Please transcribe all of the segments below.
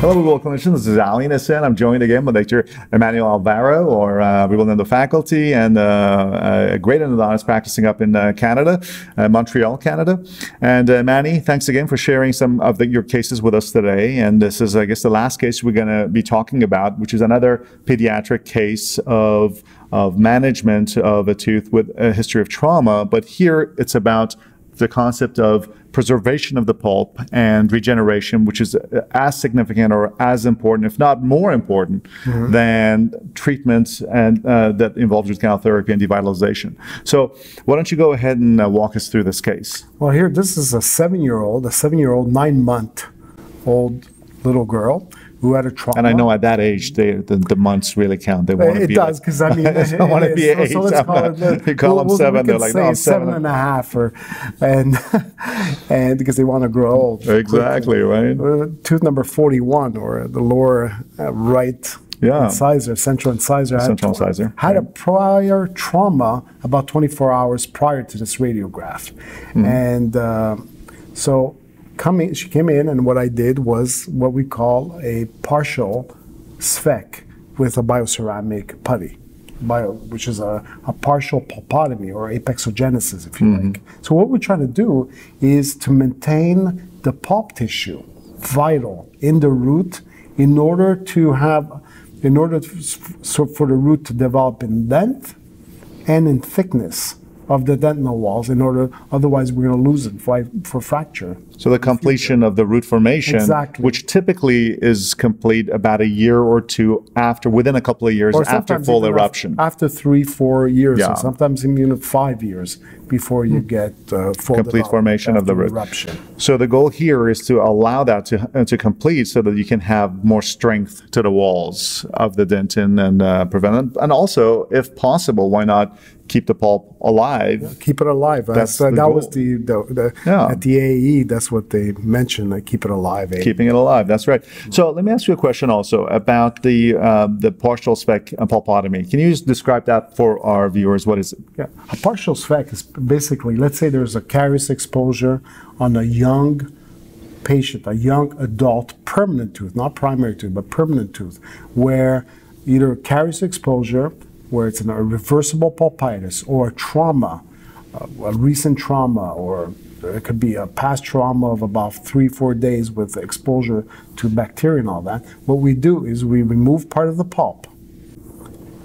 Hello, Google clinicians. This is Ali Nasseh. I'm joined again by Dr. Emanuel Alvaro, or uh, we will know the faculty, and uh, a great endodontist practicing up in uh, Canada, uh, Montreal, Canada. And uh, Manny, thanks again for sharing some of the, your cases with us today. And this is, I guess, the last case we're going to be talking about, which is another pediatric case of of management of a tooth with a history of trauma. But here it's about the concept of preservation of the pulp and regeneration, which is as significant or as important, if not more important, mm-hmm. than treatments and uh, that involves root canal therapy and devitalization. So, why don't you go ahead and uh, walk us through this case? Well, here, this is a seven-year-old, a seven-year-old, nine-month-old little girl who had a trauma. And I know at that age, they, the, the months really count. They want to be. It does because like, I mean, they want to be eight. So, let's call it. You call them seven. They're like, no, seven and a half, or and and because they want to grow old. Exactly right. Uh, tooth number forty-one, or the lower uh, right yeah. incisor, central incisor, central had, incisor, had a prior trauma about 24 hours prior to this radiograph, mm. and uh, so coming, she came in, and what I did was what we call a partial Cvek with a bioceramic putty, bio, which is a, a partial pulpotomy or apexogenesis, if you mm-hmm. like. So what we're trying to do is to maintain the pulp tissue vital in the root in order to have, in order to, so for the root to develop in length and in thickness of the dentinal walls in order, otherwise we're going to lose it for, for fracture. So the completion of the root formation, exactly. which typically is complete about a year or two after, within a couple of years after full eruption. After three, four years, yeah. sometimes even five years before you hmm. get uh, full complete formation of the root. Eruption. So the goal here is to allow that to uh, to complete, so that you can have more strength to the walls of the dentin and uh, prevent it. And also, if possible, why not keep the pulp alive? Keep it alive. That's uh, that goal. was the, the, the yeah. at the AAE. That's that's what they mentioned. Like keep it alive. Eh? Keeping it alive. That's right. So let me ask you a question also about the uh, the partial Cvek pulpotomy. Can you just describe that for our viewers? What is it? Yeah, a partial Cvek is basically let's say there's a caries exposure on a young patient, a young adult permanent tooth, not primary tooth, but permanent tooth, where either caries exposure, where it's an, a reversible pulpitis, or a trauma, a recent trauma, or it could be a past trauma of about three, four days with exposure to bacteria and all that. What we do is we remove part of the pulp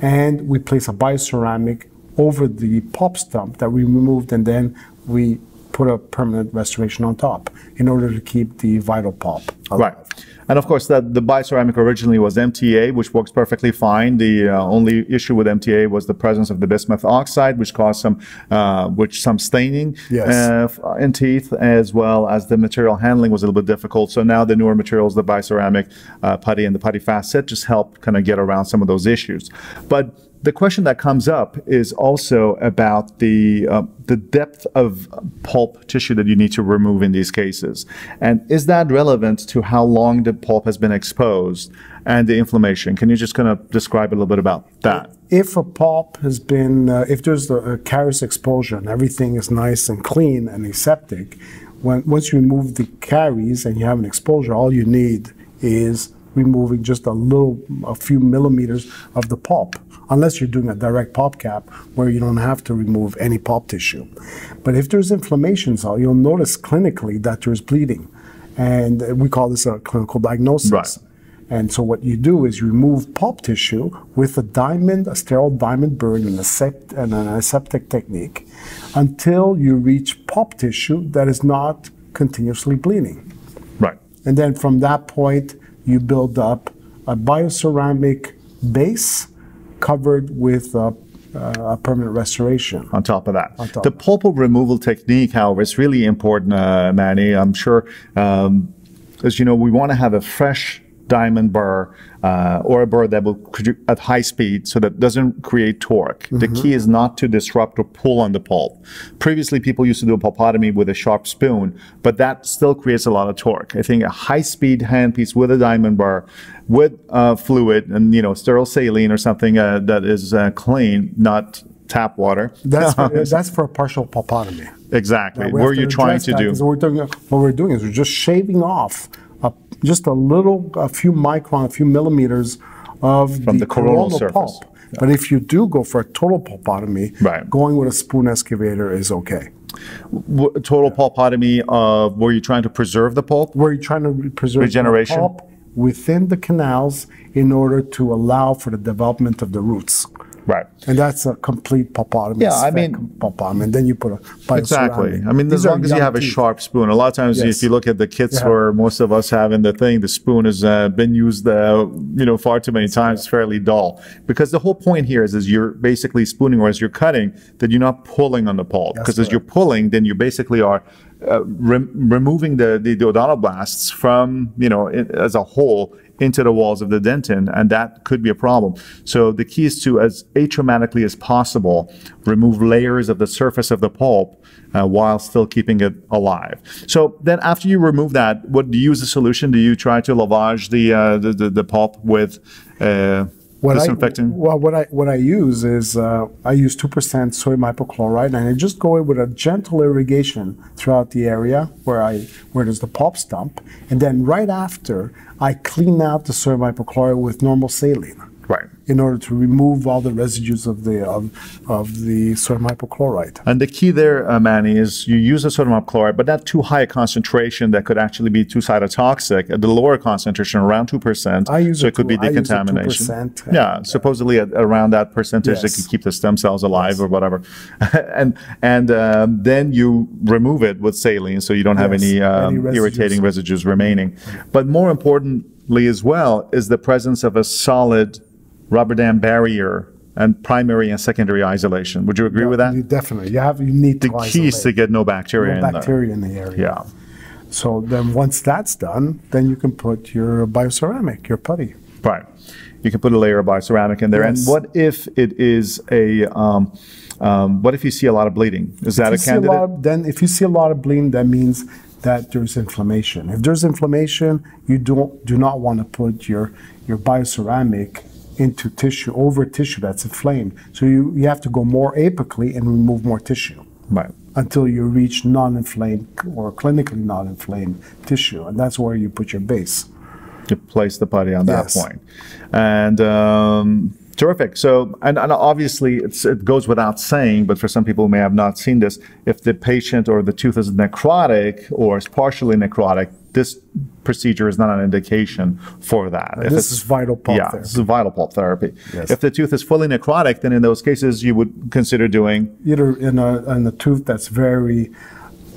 and we place a bioceramic over the pulp stump that we removed and then we put a permanent restoration on top in order to keep the vital pulp alive. Right. And of course, that the bioceramic originally was MTA, which works perfectly fine. The uh, only issue with MTA was the presence of the bismuth oxide, which caused some, uh, which some staining yes. uh, in teeth, as well as the material handling was a little bit difficult. So now the newer materials, the bioceramic uh, putty and the putty facet, just help kind of get around some of those issues. But the question that comes up is also about the uh, the depth of pulp tissue that you need to remove in these cases, and is that relevant to how long the pulp has been exposed and the inflammation? Can you just kind of describe a little bit about that? If a pulp has been, uh, if there's a, a caries exposure and everything is nice and clean and aseptic, when once you remove the caries and you have an exposure, all you need is removing just a little, a few millimeters of the pulp unless you're doing a direct pulp cap where you don't have to remove any pulp tissue. But if there's inflammation, so you'll notice clinically that there's bleeding. And we call this a clinical diagnosis. Right. And so what you do is you remove pulp tissue with a diamond, a sterile diamond burr and, a sept- and an aseptic technique until you reach pulp tissue that is not continuously bleeding. Right. And then from that point, you build up a bioceramic base covered with uh, uh, a permanent restoration. On top of that. Top. The pulp removal technique, however, is really important, uh, Manny. I'm sure, um, as you know, we want to have a fresh diamond burr uh, or a burr that will at high speed so that doesn't create torque. Mm-hmm. The key is not to disrupt or pull on the pulp. Previously, people used to do a pulpotomy with a sharp spoon, but that still creates a lot of torque. I think a high speed handpiece with a diamond burr with uh, fluid and you know sterile saline or something uh, that is uh, clean, not tap water. That's for, that's for a partial pulpotomy. Exactly. What are you trying to do? What we're, doing, what we're doing is we're just shaving off a, just a little, a few micron, a few millimeters of From the coronal surface. pulp. But if you do go for a total pulpotomy, Right. going with a spoon excavator is okay. W- total pulpotomy of were you trying to preserve the pulp? Where you're trying to re- preserve the Regeneration? pulp within the canals in order to allow for the development of the roots. Right. And that's a complete pulpotomy. Yeah, I mean- pulpotomy. And then you put a. Exactly. I mean, These as long as you have a sharp spoon. A lot of times, Yes. if you look at the kits Yeah. where most of us have in the thing, the spoon has uh, been used, uh, you know, far too many times. It's fairly dull. Because the whole point here is, is you're basically spooning, or as you're cutting, that you're not pulling on the pulp. Because as you're pulling, then you basically are uh, rem- removing the, the, the odontoblasts from, you know, as a whole into the walls of the dentin, and that could be a problem. So the key is to, as atraumatically as possible, remove layers of the surface of the pulp uh, while still keeping it alive. So then, after you remove that, what do you use a solution? Do you try to lavage the uh, the, the, the pulp with uh, What I, well, what I what I use is uh, I use two percent sodium hypochlorite, and I just go in with a gentle irrigation throughout the area where I where there's the pulp stump, and then right after I clean out the sodium hypochlorite with normal saline. In order to remove all the residues of the of, of the sodium hypochlorite. And the key there, uh, Manny, is you use a sodium hypochlorite, but not too high a concentration that could actually be too cytotoxic. At the lower concentration, around two percent, so it could be two- I use a decontamination. 2%, yeah, and, supposedly at around that percentage, it Yes. could keep the stem cells alive or whatever. and and um, then you remove it with saline, so you don't have Yes, any, um, any residues. irritating residues remaining. But more importantly, as well, is the presence of a solid rubber dam barrier and primary and secondary isolation. Would you agree with that? You definitely, you have you need The to key is to get no bacteria No in bacteria in the area. Yeah, So then once that's done, then you can put your bioceramic, your putty. right. You can put a layer of bioceramic in there. Yes. And what if it is a, um, um, what if you see a lot of bleeding? Is that If a candidate? lot of- then if you see a lot of bleeding, that means that there's inflammation. If there's inflammation, you don't do not want to put your your bioceramic into tissue over tissue that's inflamed. So you, you have to go more apically and remove more tissue right. until you reach non-inflamed or clinically non-inflamed tissue, and that's where you put your base. to place the putty on that point. And um, terrific. So, and, and obviously, it's, it goes without saying, but for some people who may have not seen this, if the patient or the tooth is necrotic or is partially necrotic, this procedure is not an indication for that. This is vital pulp yeah, therapy. this is vital pulp therapy. Yes. If the tooth is fully necrotic, then in those cases you would consider doing either in a, in a tooth that's very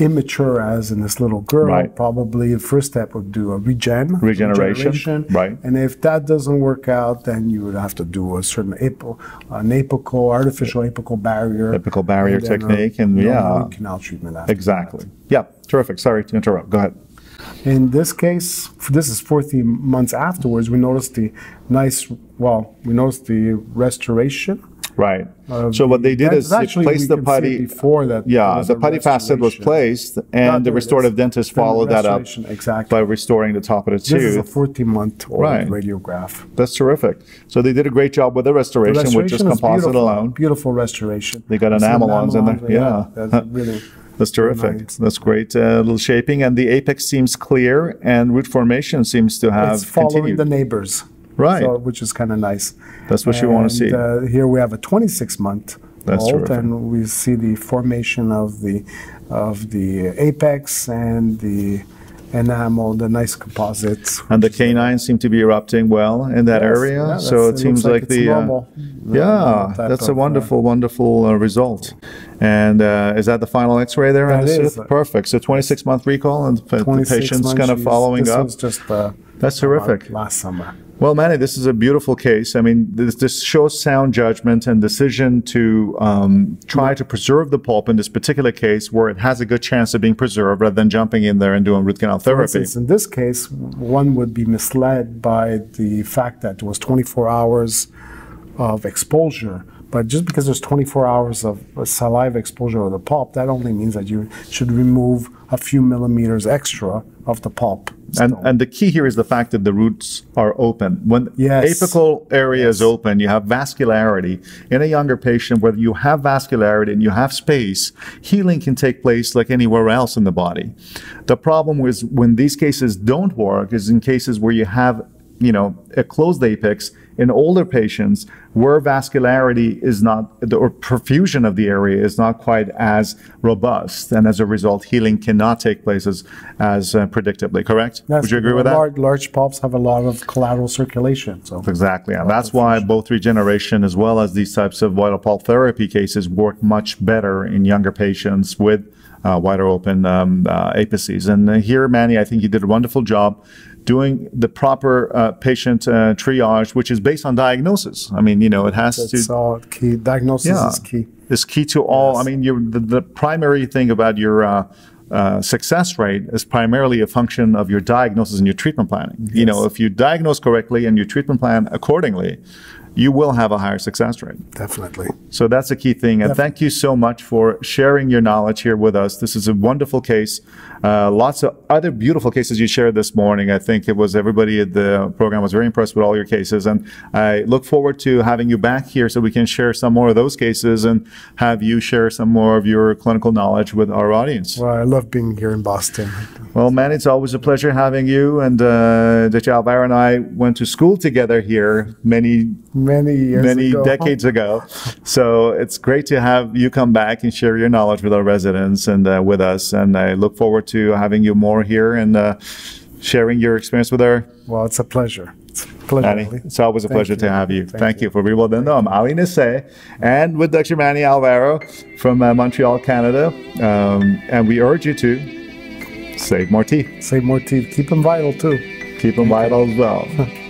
immature, as in this little girl, Right. probably the first step would do a regen, Regeneration, right. And if that doesn't work out, then you would have to do a certain apical, an apical, artificial apical barrier, Apical barrier and a uh, technique, and yeah. canal treatment. After exactly. Yeah, terrific. Sorry to interrupt. Go ahead. In this case, this is 14 months afterwards. We noticed the nice, well, we noticed the restoration. Right. of so what they did is they placed the putty before that. Yeah, the putty facet was placed, and the restorative dentist followed that up exactly. by restoring the top of the This is a tooth. 14 month old Right. radiograph. That's terrific. So they did a great job with the The restoration, with just is composite beautiful, alone. Beautiful restoration. They got mamelons in there, yeah. That's really. That's terrific. nice. That's great uh, little shaping, and the apex seems clear, and root formation seems to have It's following continued. the neighbors. Right. So, which is kind of nice. That's what you wanna see. Uh, here we have a 26 month That's old, terrific. and we see the formation of the of the apex and the enamel, the nice composites. and the canines seem to be erupting well in that Yes, area. yeah, so it seems like, like the uh, yeah, that's a uh, wonderful, wonderful uh, result. And uh, is that the final X-ray there? on That is. perfect. So 26 month recall, and the patient's kind of following this up. was just uh, That's terrific. last summer. Well, Manny, this is a beautiful case. I mean, this, this shows sound judgment and decision to um, try to preserve the pulp in this particular case where it has a good chance of being preserved rather than jumping in there and doing root canal therapy. For instance, in this case, one would be misled by the fact that it was 24 hours of exposure. But just because there's 24 hours of uh, saliva exposure of the pulp, that only means that you should remove a few millimeters extra of the pulp. And, and the key here is the fact that the roots are open. When Yes. apical area is open, you have vascularity. In a younger patient, where you have vascularity and you have space, healing can take place like anywhere else in the body. The problem is when these cases don't work is in cases where you have, you know, a closed apex in older patients where vascularity is not, or perfusion of the area is not quite as robust. And as a result, healing cannot take place as, as uh, predictably, correct? Would you agree with that? large, Large pulps have a lot of collateral circulation, so. Exactly. And that's why both regeneration as well as these types of vital pulp therapy cases work much better in younger patients with uh, wider open um, uh, apices. And uh, here, Manny, I think you did a wonderful job doing the proper uh, patient uh, triage, which is based on diagnosis. I mean, you know, it has It's to. all key. Diagnosis Yeah. is key. Is key to all. I mean, the, the primary thing about your uh, uh, success rate is primarily a function of your diagnosis and your treatment planning. You know, if you diagnose correctly and you treatment plan accordingly, you will have a higher success rate. Definitely. So that's a key thing. And thank you so much for sharing your knowledge here with us. This is a wonderful case. Uh, lots of other beautiful cases you shared this morning. I think it was everybody at the program was very impressed with all your cases. And I look forward to having you back here so we can share some more of those cases and have you share some more of your clinical knowledge with our audience. Well, I love being here in Boston. Well, man, it's always a pleasure having you. And uh, Dr. Alvaro and I went to school together here many Many years many ago. decades ago. So it's great to have you come back and share your knowledge with our residents and uh, with us. And I look forward to having you more here and uh, sharing your experience with our Well, it's a pleasure. It's a pleasure. Manny. It's always a Thank pleasure you. to have you. Thank Thank, you. you. for people that know. I'm Ali Nasseh and with Dr. Manny Alvaro from uh, Montreal, Canada. Um, and we urge you to save more teeth. Save more teeth. Keep them vital too. Keep them vital as well.